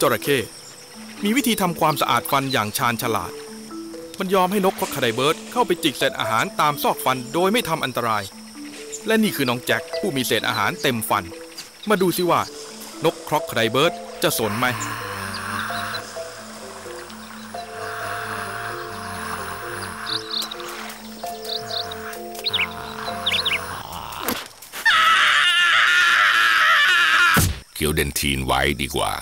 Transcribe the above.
จระเข้มีวิธีทำความสะอาดฟันอย่างชาญฉลาด มันยอมให้นกครอกคาไดเบิร์ดเข้าไปจิกเศษอาหารตามซอกฟันโดยไม่ทำอันตราย และนี่คือน้องแจ็คผู้มีเศษอาหารเต็มฟัน มาดูสิว่า นกครอกคาไดเบิร์ดจะสนไหมเคียวเดนทีนไว้ดีกว่า